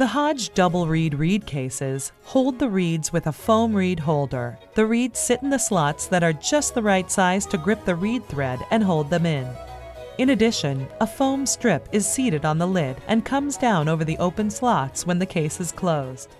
The Hodge double reed reed cases hold the reeds with a foam reed holder. The reeds sit in the slots that are just the right size to grip the reed thread and hold them in. In addition, a foam strip is seated on the lid and comes down over the open slots when the case is closed.